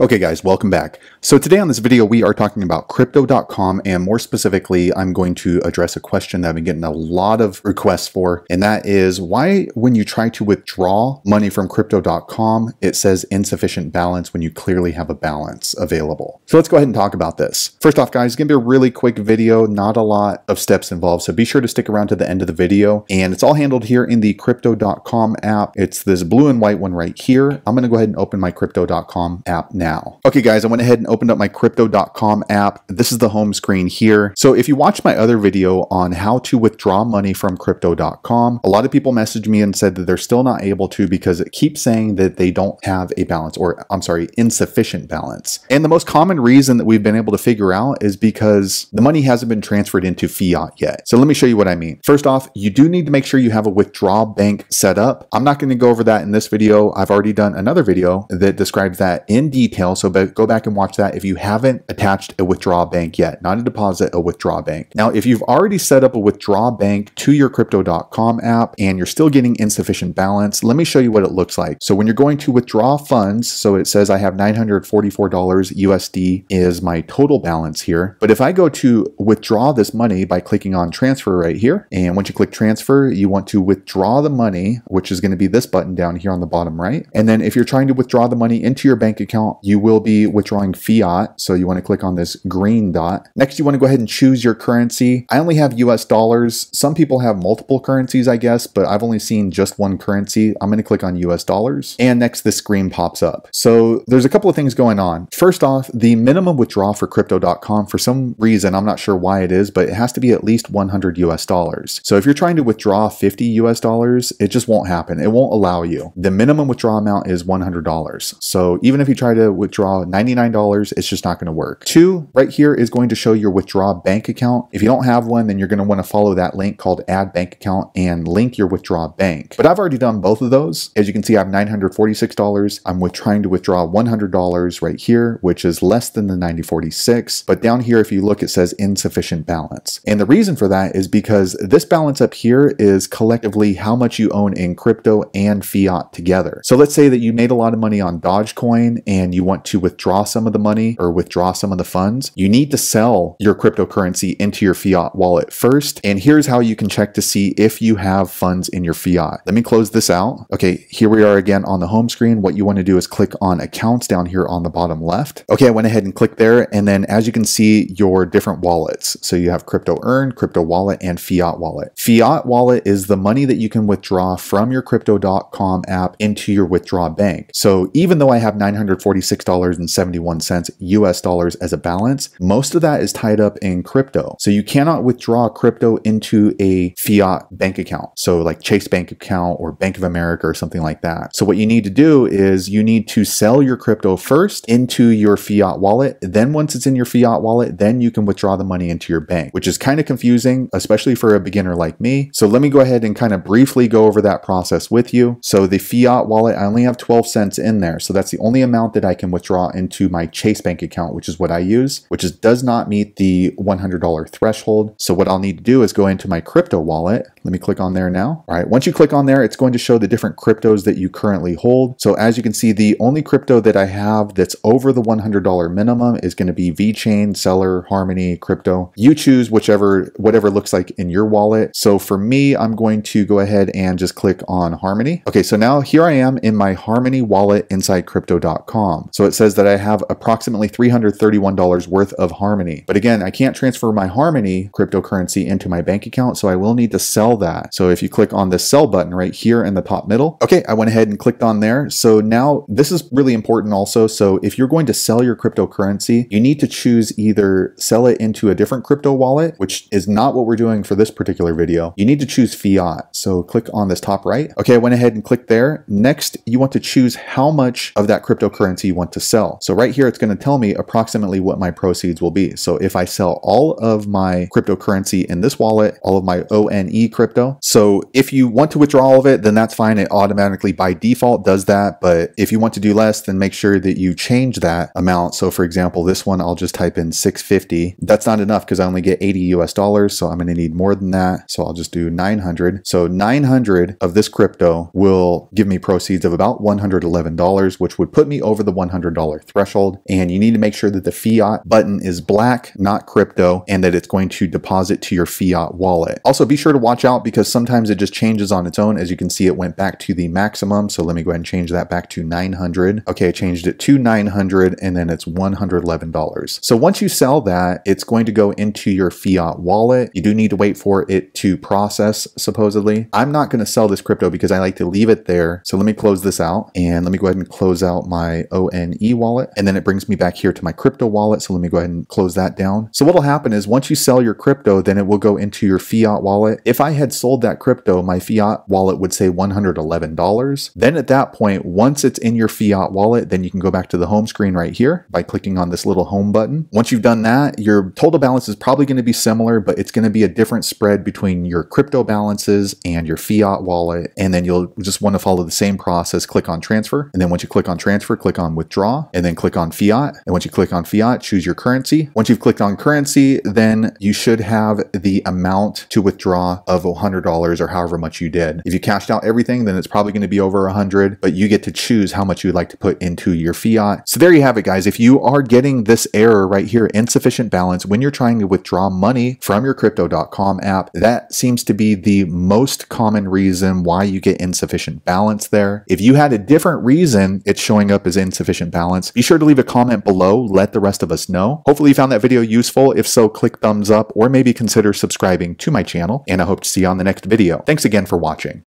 Okay guys, welcome back. So today on this video we are talking about crypto.com and more specifically I'm going to address a question that I've been getting a lot of requests for and that is why when you try to withdraw money from crypto.com it says insufficient balance when you clearly have a balance available. So let's go ahead and talk about this. First off guys, it's going to be a really quick video, not a lot of steps involved so be sure to stick around to the end of the video and it's all handled here in the crypto.com app. It's this blue and white one right here. I'm going to go ahead and open my crypto.com app now now. Okay guys, I went ahead and opened up my crypto.com app. This is the home screen here. So if you watch my other video on how to withdraw money from crypto.com, a lot of people messaged me and said that they're still not able to because it keeps saying that they don't have a balance or I'm sorry, insufficient balance. And the most common reason that we've been able to figure out is because the money hasn't been transferred into fiat yet. So let me show you what I mean. First off, you do need to make sure you have a withdraw bank set up. I'm not going to go over that in this video. I've already done another video that describes that in detail So go back and watch that if you haven't attached a withdraw bank yet, not a deposit, a withdraw bank. Now, if you've already set up a withdraw bank to your crypto.com app and you're still getting insufficient balance, let me show you what it looks like. So when you're going to withdraw funds, so it says I have $944 USD is my total balance here. But if I go to withdraw this money by clicking on transfer right here, and once you click transfer, you want to withdraw the money, which is going to be this button down here on the bottom right. And then if you're trying to withdraw the money into your bank account, you will be withdrawing fiat. So you want to click on this green dot. Next, you want to go ahead and choose your currency. I only have US dollars. Some people have multiple currencies, I guess, but I've only seen just one currency. I'm going to click on US dollars. And next, this screen pops up. So there's a couple of things going on. First off, the minimum withdrawal for crypto.com, for some reason, I'm not sure why it is, but it has to be at least 100 US dollars. So if you're trying to withdraw 50 US dollars, it just won't happen. It won't allow you. The minimum withdrawal amount is $100. So even if you try to withdraw $99, it's just not going to work. Two, right here is going to show your withdraw bank account. If you don't have one, then you're going to want to follow that link called add bank account and link your withdraw bank. But I've already done both of those. As you can see, I have $946. I'm with trying to withdraw $100 right here, which is less than the 9046. But down here, if you look, it says insufficient balance. And the reason for that is because this balance up here is collectively how much you own in crypto and fiat together. So let's say that you made a lot of money on Dogecoin and you want to withdraw some of the money or withdraw some of the funds, you need to sell your cryptocurrency into your fiat wallet first. And here's how you can check to see if you have funds in your fiat. Let me close this out. Okay, here we are again on the home screen. What you want to do is click on accounts down here on the bottom left. Okay, I went ahead and clicked there. And then as you can see, your different wallets. So you have crypto earn, crypto wallet, and fiat wallet. Fiat wallet is the money that you can withdraw from your crypto.com app into your withdraw bank. So even though I have 946 $6.71 US dollars as a balance. Most of that is tied up in crypto. So you cannot withdraw crypto into a fiat bank account. So like Chase Bank account or Bank of America or something like that. So what you need to do is you need to sell your crypto first into your fiat wallet. Then once it's in your fiat wallet, then you can withdraw the money into your bank, which is kind of confusing, especially for a beginner like me. So let me go ahead and kind of briefly go over that process with you. So the fiat wallet, I only have 12 cents in there. So that's the only amount that I can withdraw into my Chase Bank account, which is what I use, which is, does not meet the $100 threshold. So what I'll need to do is go into my crypto wallet. Let me click on there now. All right, once you click on there, it's going to show the different cryptos that you currently hold. So as you can see, the only crypto that I have that's over the $100 minimum is going to be VeChain, Stellar, Harmony, Crypto. You choose whichever, whatever looks like in your wallet. So for me, I'm going to go ahead and just click on Harmony. Okay, so now here I am in my Harmony wallet inside crypto.com. So it says that I have approximately $331 worth of Harmony. But again, I can't transfer my Harmony cryptocurrency into my bank account, so I will need to sell that. So if you click on the sell button right here in the top middle, okay, I went ahead and clicked on there. So now this is really important also. So if you're going to sell your cryptocurrency, you need to choose either sell it into a different crypto wallet, which is not what we're doing for this particular video. You need to choose fiat. So click on this top right. Okay, I went ahead and clicked there. Next, you want to choose how much of that cryptocurrency you want to sell. So right here, it's going to tell me approximately what my proceeds will be. So if I sell all of my cryptocurrency in this wallet, all of my ONE crypto. So if you want to withdraw all of it, then that's fine. It automatically by default does that. But if you want to do less, then make sure that you change that amount. So for example, this one, I'll just type in 650. That's not enough because I only get 80 US dollars. So I'm going to need more than that. So I'll just do 900. So 900 of this crypto will give me proceeds of about $111, which would put me over the $100 threshold. And you need to make sure that the fiat button is black, not crypto, and that it's going to deposit to your fiat wallet. Also, be sure to watch out because sometimes it just changes on its own. As you can see, it went back to the maximum. So let me go ahead and change that back to 900. Okay, I changed it to 900 and then it's $111. So once you sell that, it's going to go into your fiat wallet. You do need to wait for it to process, supposedly. I'm not going to sell this crypto because I like to leave it there. So let me close this out and let me go ahead and close out my ONE wallet. And then it brings me back here to my crypto wallet. So let me go ahead and close that down. So what'll happen is once you sell your crypto, then it will go into your fiat wallet. If I had sold that crypto, my fiat wallet would say $111. Then at that point, once it's in your fiat wallet, then you can go back to the home screen right here by clicking on this little home button. Once you've done that, your total balance is probably going to be similar, but it's going to be a different spread between your crypto balances and your fiat wallet. And then you'll just want to follow the same process, click on transfer. And then once you click on transfer, click on withdraw and then click on fiat. And once you click on fiat, choose your currency. Once you've clicked on currency, then you should have the amount to withdraw of $100 or however much you did. If you cashed out everything, then it's probably going to be over 100, but you get to choose how much you'd like to put into your fiat. So there you have it, guys. If you are getting this error right here, insufficient balance, when you're trying to withdraw money from your crypto.com app, that seems to be the most common reason why you get insufficient balance there. If you had a different reason it's showing up as insufficient balance, be sure to leave a comment below. Let the rest of us know. Hopefully you found that video useful. If so, click thumbs up or maybe consider subscribing to my channel. And I hope to see you on the next video. Thanks again for watching.